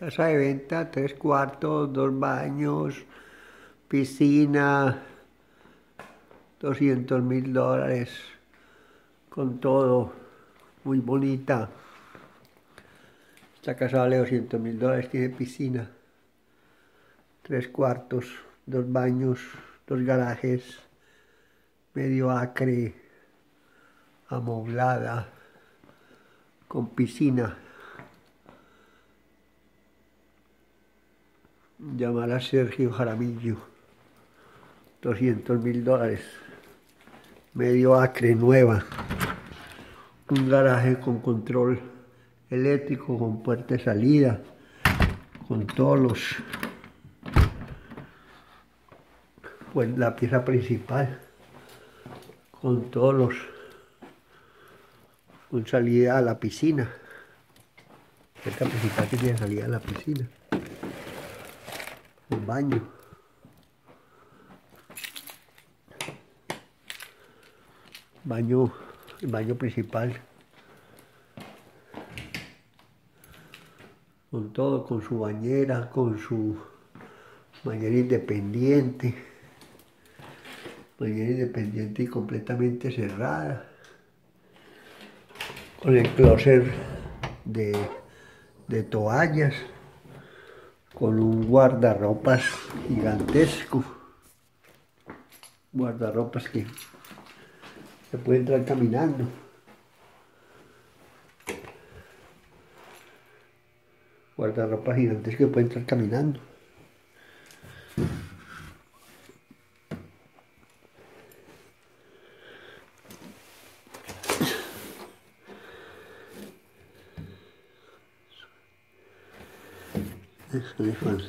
Casa de venta, tres cuartos, dos baños, piscina, 200 mil dólares, con todo, muy bonita. Esta casa vale 200 mil dólares, tiene piscina, tres cuartos, dos baños, dos garajes, medio acre, amoblada, con piscina. Llamar a Sergio Jaramillo, 200 mil dólares, medio acre nueva, un garaje con control eléctrico, con puerta de salida, con todos los, pues la pieza principal, con todos los, con salida a la piscina, esta principal que tiene salida a la piscina el baño. Baño, el baño principal. Con todo, con su bañera, con su bañera independiente. Bañera independiente y completamente cerrada. Con el closet de, de toallas con un guardarropas gigantesco. Guardarropas que se puede entrar caminando. Guardarropas gigantes que puede entrar caminando. It's very fun.